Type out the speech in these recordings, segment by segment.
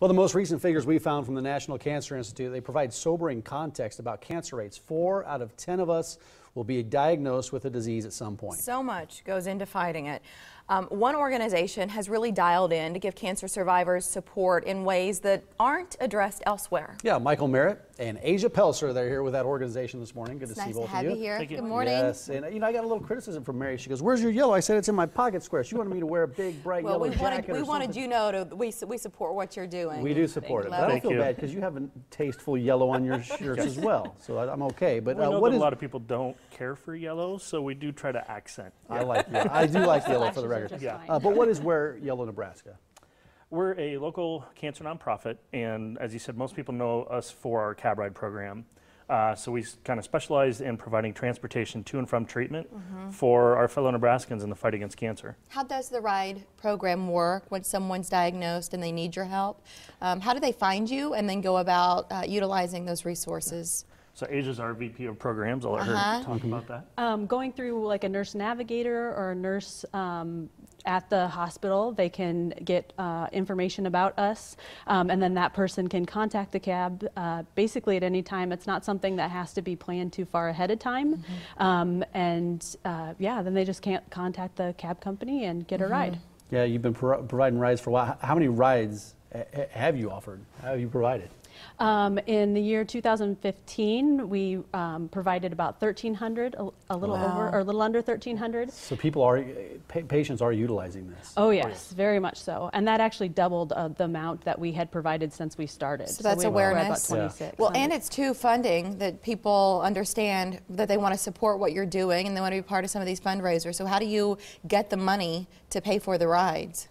Well, the most recent figures we found from the National Cancer Institute, they provide sobering context about cancer rates. Four out of 10 of us will be diagnosed with a disease at some point. So much goes into fighting it. Um, one organization has really dialed in to give cancer survivors support in ways that aren't addressed elsewhere. Yeah, Michael Merritt and Asia Pelser, they're here with that organization this morning. Good it's to nice see both to have of you. you here. Thank you. Good morning. Yes, and you know I got a little criticism from Mary. She goes, "Where's your yellow?" I said, "It's in my pocket square." She wanted me to wear a big, bright Well, yellow we wanted, jacket we wanted something. you to know to, we, we support what you're doing. We do support it, but I don't feel you. bad because you have a tasteful yellow on your shirts as well, so I, I'm okay. But We uh, know what that is? a lot of people don't care for yellow, so we do try to accent. I like yellow. I do like yellow for the Lashes record. Just Yeah. Uh, but what is Wear Yellow Nebraska? We're a local cancer nonprofit, and as you said, most people know us for our cab ride program. Uh, so we kind of specialize in providing transportation to and from treatment for our fellow Nebraskans in the fight against cancer. How does the RIDE program work when someone's diagnosed and they need your help? Um, how do they find you and then go about uh, utilizing those resources? So Asia's our VP of programs. I'll let her Uh-huh. talk about that. Um, going through like a nurse navigator or a nurse um, at the hospital, they can get uh, information about us, um, and then that person can contact the cab uh, basically at any time. It's not something that has to be planned too far ahead of time, um, and uh, yeah, then they just can't contact the cab company and get a ride. Yeah, you've been pro- providing rides for a while. How many rides ha- ha- have you offered? How have you provided? Um, in the year 2015, we um, provided about 1,300, a, a little over or a little under 1,300. So people are, pa- patients are utilizing this. Oh yes, very much so, and that actually doubled uh, the amount that we had provided since we started. So that's we were at awareness. About Yeah. 26. Well, and it's too funding that people understand that they want to support what you're doing and they want to be part of some of these fundraisers. So how do you get the money to pay for the rides?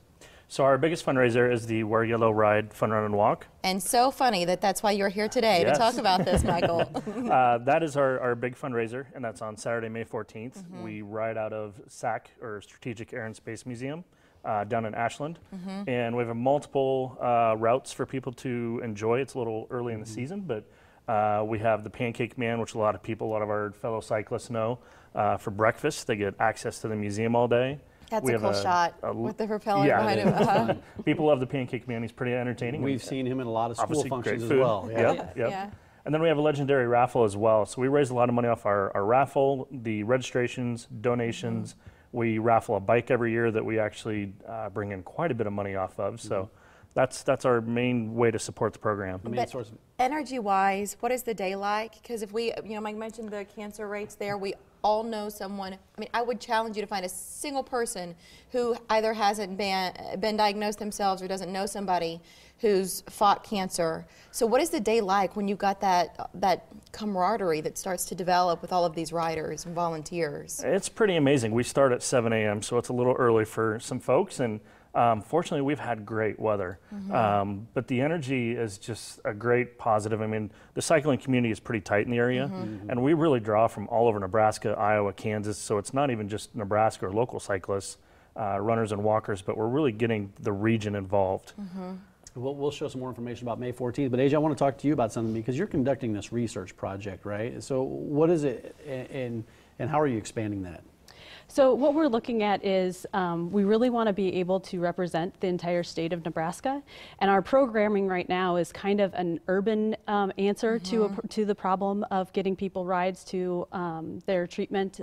So our biggest fundraiser is the Wear Yellow Ride Fun Run and Walk. And so funny that that's why you're here today Yes. to talk about this, Michael. Uh, that is our, our big fundraiser, and that's on Saturday, May 14th. Mm-hmm. We ride out of SAC, or Strategic Air and Space Museum, uh, down in Ashland. Mm-hmm. And we have a multiple uh, routes for people to enjoy. It's a little early Mm-hmm. in the season, but uh, we have the Pancake Man, which a lot of people, a lot of our fellow cyclists know. Uh, for breakfast, they get access to the museum all day. That's We a have cool shot a l- with the propeller yeah, behind him. Uh-huh. People love the Pancake Man. He's pretty entertaining. We've seen him in a lot of school functions as well. Yep, Yeah. yep. Yeah. And then we have a legendary raffle as well. So we raise a lot of money off our, our raffle, the registrations, donations. Mm-hmm. We raffle a bike every year that we actually uh, bring in quite a bit of money off of. So Mm-hmm. that's that's our main way to support the program. The main But source energy wise, what is the day like? Because if we, you know, Mike mentioned the cancer rates there, we all know someone. I mean, I would challenge you to find a single person who either hasn't been, been diagnosed themselves or doesn't know somebody who's fought cancer. So, what is the day like when you've got that, that camaraderie that starts to develop with all of these riders and volunteers? It's pretty amazing. We start at 7 a.m., so it's a little early for some folks. And um, fortunately, we've had great weather. Um, but the energy is just a great positive. I mean, the cycling community is pretty tight in the area, and we really draw from all over Nebraska, Iowa, Kansas. So it's not even just Nebraska or local cyclists, uh, runners and walkers, but we're really getting the region involved. We'll, we'll show some more information about May 14th. But AJ, I want to talk to you about something because you're conducting this research project, right? So what is it, and and how are you expanding that? So what we're looking at is um, we really want to be able to represent the entire state of Nebraska, and our programming right now is kind of an urban um, answer to a, to the problem of getting people rides to um, their treatment.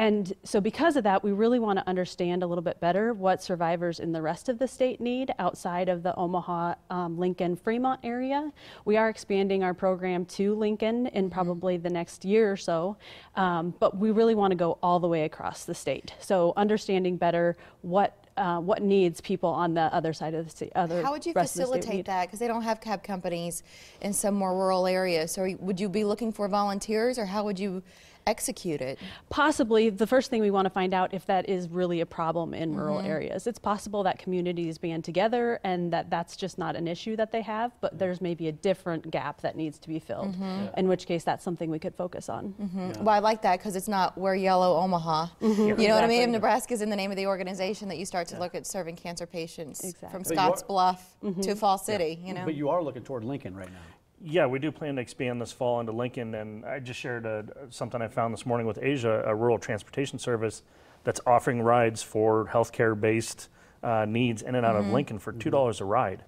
And so, because of that, we really want to understand a little bit better what survivors in the rest of the state need outside of the Omaha, um, Lincoln, Fremont area. We are expanding our program to Lincoln in probably the next year or so, um, but we really want to go all the way across the state. So, understanding better what uh, what needs people on the other side of the state. Other How would you rest of the state facilitate that? Because they don't have cab companies in some more rural areas. So would you be looking for volunteers, or how would you execute it? Possibly, the first thing we want to find out if that is really a problem in Mm-hmm. rural areas. It's possible that communities band together and that that's just not an issue that they have, but there's maybe a different gap that needs to be filled. Mm-hmm. In which case, that's something we could focus on. Well, I like that because it's not we're yellow Omaha. You know what I mean? Exactly. If Nebraska's in the name of the organization, that you start to look at serving cancer patients Exactly. from But you Scotts are- Bluff to Falls City. You know. But you are looking toward Lincoln right now. Yeah, we do plan to expand this fall into Lincoln, and I just shared a, something I found this morning with Asia, a rural transportation service that's offering rides for healthcare-based uh, needs in and out Mm-hmm. of Lincoln for two dollars a ride.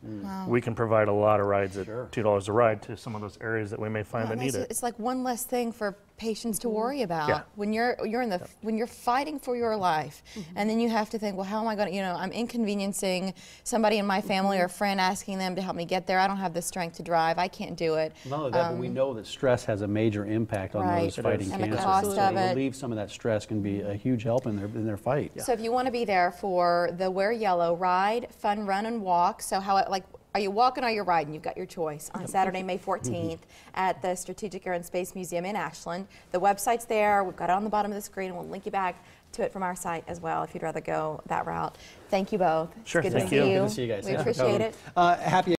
We can provide a lot of rides at Sure. two dollars a ride to some of those areas that we may find Well, that need it. it's like one less thing for patients to worry about Yeah. when you're you're in the when you're fighting for your life, and then you have to think, well, how am I going to? You know, I'm inconveniencing somebody in my family or a friend asking them to help me get there. I don't have the strength to drive. I can't do it. Not only that, but we know that stress has a major impact on Um, Right. those It fighting is. And the cancer. cost so of to it. relieve some of that stress can be a huge help in their in their fight. So if you want to be there for the Wear Yellow ride, fun run and walk, so how it like are you walking or you're you riding? You've got your choice on Saturday, May 14th at the Strategic Air and Space Museum in Ashland. The website's there. We've got it on the bottom of the screen. and We'll link you back to it from our site as well if you'd rather go that route. Thank you both. It's Sure, good thank to you. see Good you. Good to see you guys. We Thanks for appreciate it. Uh, happy